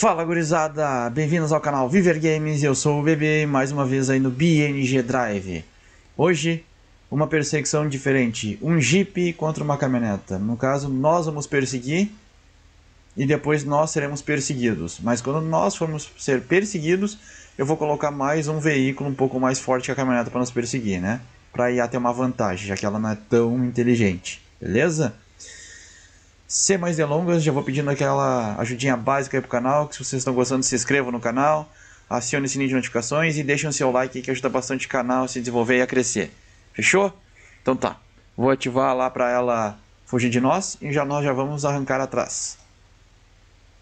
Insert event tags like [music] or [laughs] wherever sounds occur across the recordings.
Fala gurizada, bem-vindos ao canal Viver Games, eu sou o Bebê, mais uma vez aí no BNG Drive. Hoje, uma perseguição diferente, um Jeep contra uma caminhoneta. No caso, nós vamos perseguir e depois nós seremos perseguidos. Mas quando nós formos ser perseguidos, eu vou colocar mais um veículo um pouco mais forte que a caminhoneta para nos perseguir, né? Para a IA ter uma vantagem, já que ela não é tão inteligente, beleza? Sem mais delongas, já vou pedindo aquela ajudinha básica aí pro canal, que se vocês estão gostando, se inscrevam no canal, acione o sininho de notificações e deixem o seu like que ajuda bastante o canal a se desenvolver e a crescer. Fechou? Então tá. Vou ativar lá para ela fugir de nós e já nós já vamos arrancar atrás.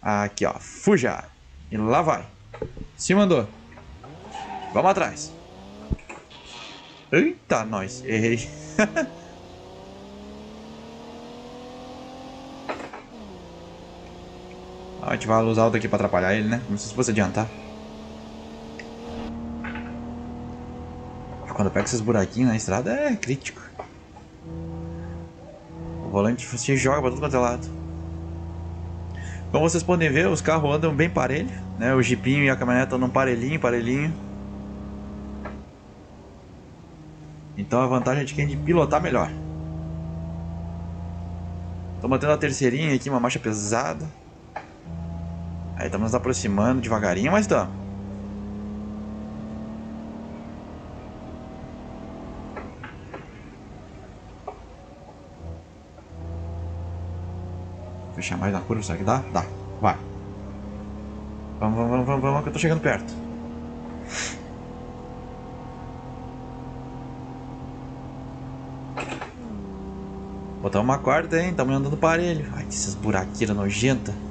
Aqui ó, fuja. E lá vai. Se mandou. Vamos atrás. Eita, nós. Errei. [laughs] A gente vai a luz alta aqui pra atrapalhar ele, né? Sei se fosse adiantar. Quando pega esses buraquinhos na estrada é crítico. O volante se joga pra tudo quanto é lado. Como vocês podem ver, os carros andam bem parelho, né? O jipinho e a caminhonete andam parelhinho, parelhinho. Então a vantagem é de quem de pilotar melhor. Tô mantendo a terceirinha aqui, uma marcha pesada. Aí estamos nos aproximando devagarinho, mas estamos. Fechar mais na curva, será que dá? Dá. Vai. Vamos, vamos, vamos, vamos, vamos que eu tô chegando perto. Botar uma quarta, hein? Tamo andando parelho. Ai, esses buraqueiros nojentas.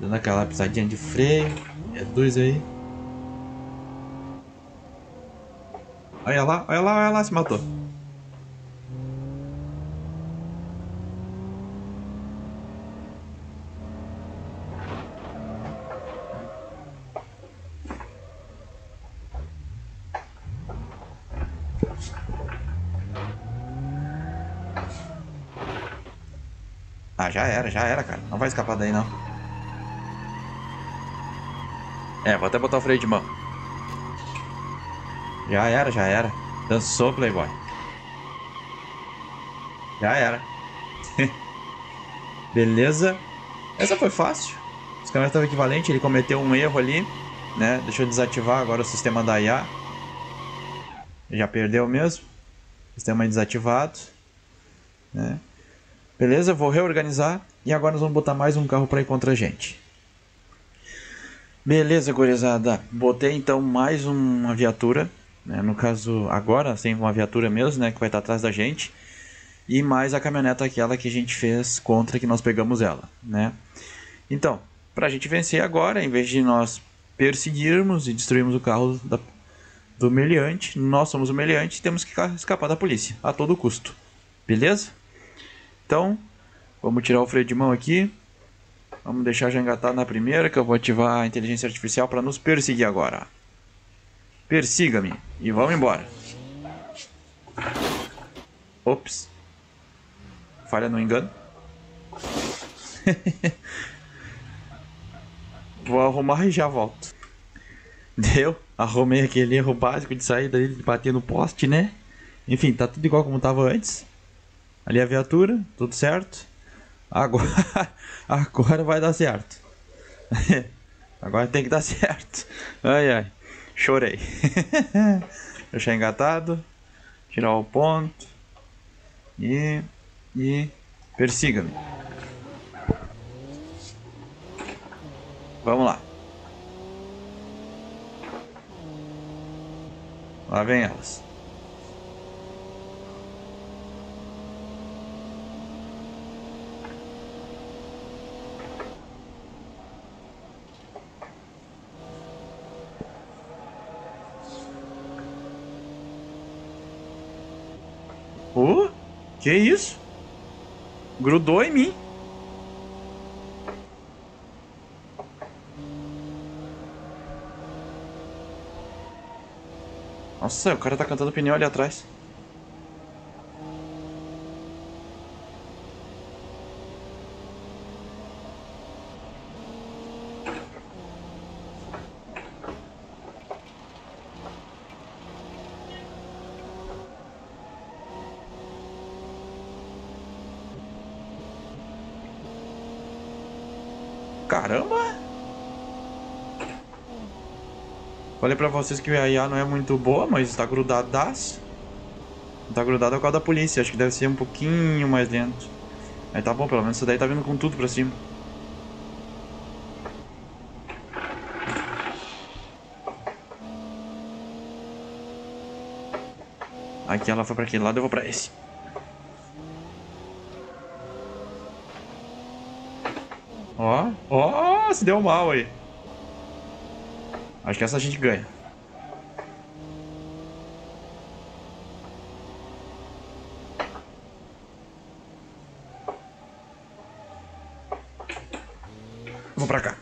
Dando aquela pisadinha de freio. É dois aí. Olha lá, olha lá, olha lá, se matou. Ah, já era, já era, cara. Não vai escapar daí, não. É, vou até botar o freio de mão. Já era, já era. Dançou, Playboy. Já era. [laughs] Beleza. Essa foi fácil. Os câmeras estavam equivalentes, ele cometeu um erro ali, né? Deixa eu desativar agora o sistema da IA. Já perdeu mesmo. Sistema desativado. Né? Beleza, vou reorganizar e agora nós vamos botar mais um carro para ir contra a gente. Beleza, gurizada. Botei então mais uma viatura. Né? No caso, agora tem uma viatura mesmo, né? Que vai estar atrás da gente. E mais a caminhoneta aquela que a gente fez contra que nós pegamos ela, né? Então, para a gente vencer agora, em vez de nós perseguirmos e destruirmos o carro da, do meliante, nós somos o meliante e temos que escapar da polícia a todo custo. Beleza? Então, vamos tirar o freio de mão aqui. Vamos deixar já engatado na primeira, que eu vou ativar a inteligência artificial para nos perseguir agora. Persiga-me e vamos embora. Ops. Falha no engano. [laughs] vou arrumar e já volto. Deu. Arrumei aquele erro básico de sair dele, de bater no poste, né? Enfim, tá tudo igual como tava antes. Ali a viatura, tudo certo. Agora, [laughs] agora vai dar certo. [laughs] Agora tem que dar certo. Ai, ai. Chorei. [laughs] Deixar engatado. Tirar o ponto. E... E... Persiga-me. Vamos lá. Lá vem elas. Que isso? Grudou em mim. Nossa, o cara tá cantando pneu ali atrás. Caramba! Falei pra vocês que a IA não é muito boa, mas está grudadaço. Tá grudado ao causa da polícia, acho que deve ser um pouquinho mais lento. Aí tá bom, pelo menos isso daí tá vindo com tudo pra cima. Aqui ela foi pra aquele lado, eu vou pra esse. Ó, ó, se deu mal aí. Acho que essa a gente ganha. Vou pra cá.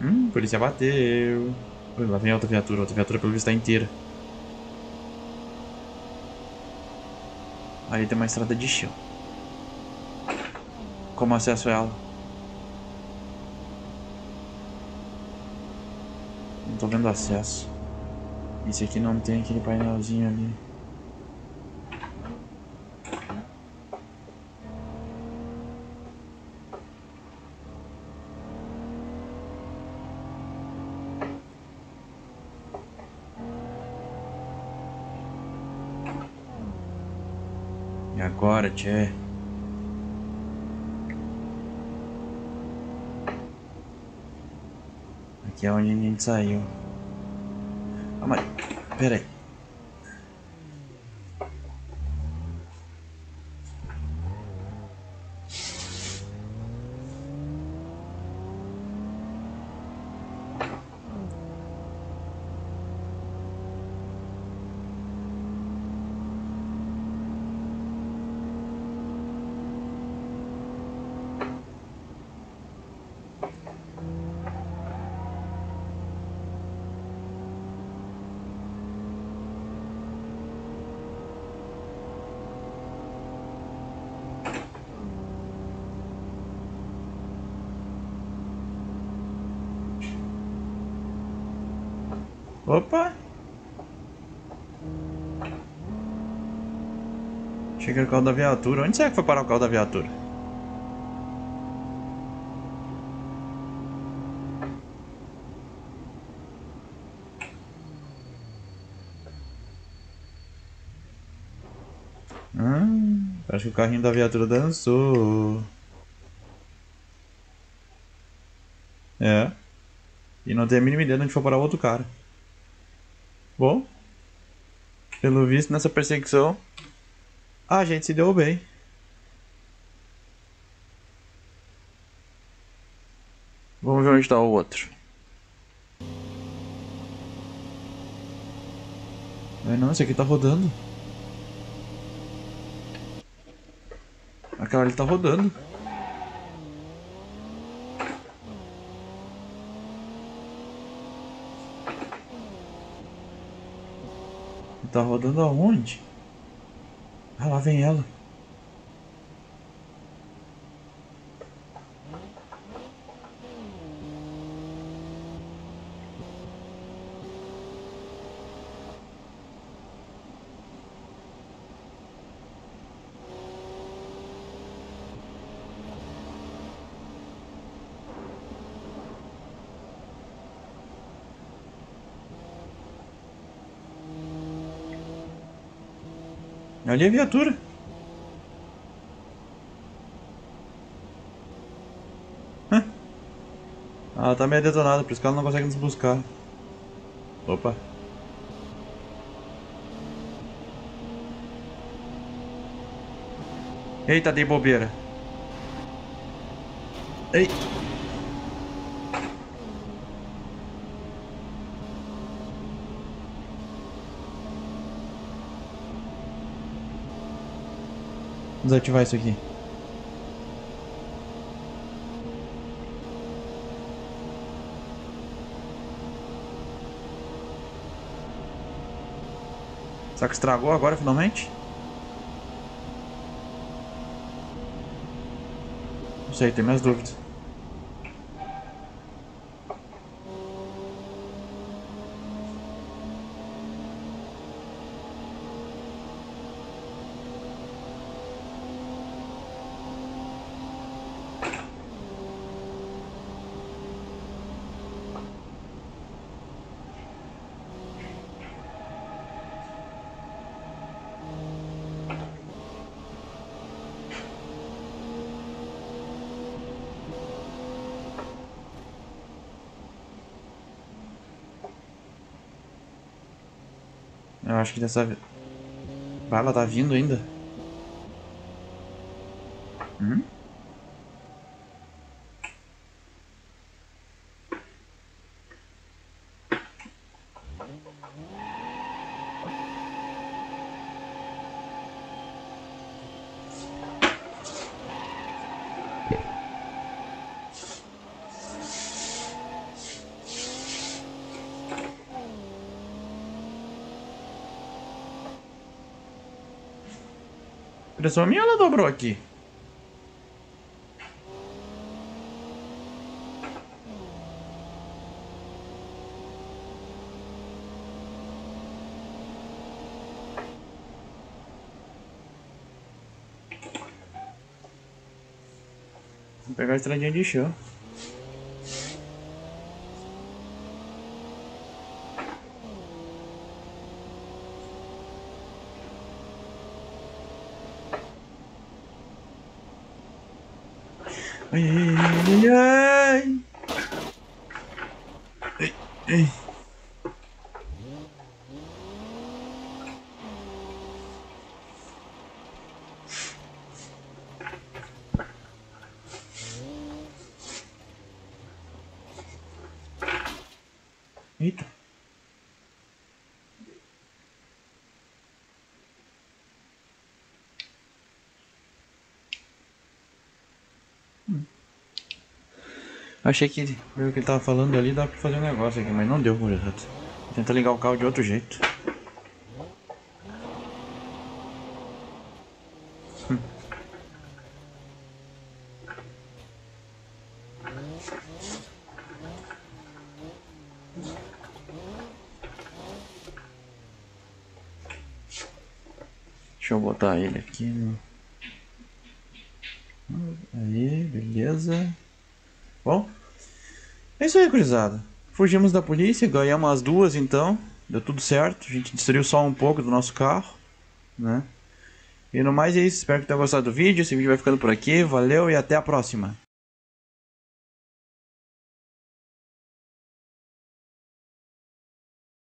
Hum, polícia bateu. Lá vem outra viatura, outra viatura pelo visto tá inteira. Aí tem uma estrada de chão. Como acesso ela? Não tô vendo acesso. Esse aqui não tem aquele painelzinho ali. Aqui é onde a gente saiu. Ah, mas... Pera aí. Opa! Chega o carro da viatura. Onde será que foi parar o carro da viatura? Hum, acho que o carrinho da viatura dançou. É. E não tem a mínima ideia de onde foi parar o outro cara. Bom, pelo visto nessa perseguição, a gente se deu bem. Vamos ver onde está o outro. É não, esse aqui tá rodando. Aquela ali tá rodando. Tá rodando aonde? Ah, lá vem ela. Ali é a viatura. Hã? Ela tá meio detonada, por isso que ela não consegue nos buscar. Opa. Eita, dei bobeira. Ei. Desativar isso aqui. Será que estragou agora finalmente? Não sei, tem minhas dúvidas. Eu acho que dessa vez... Vai, ela tá vindo ainda. Impressão minha ela dobrou aqui. Vou pegar a estradinha de chão. Ai, ai, ai, ai. Ai, Eita. Achei que o que ele tava falando ali dá pra fazer um negócio aqui, mas não deu, gurizada. Tenta ligar o carro de outro jeito. Deixa eu botar ele aqui no... Aí, beleza. Bom, é isso aí, gurizada. Fugimos da polícia, ganhamos as duas então. Deu tudo certo. A gente destruiu só um pouco do nosso carro, né? E no mais é isso. Espero que tenham gostado do vídeo. Esse vídeo vai ficando por aqui. Valeu e até a próxima.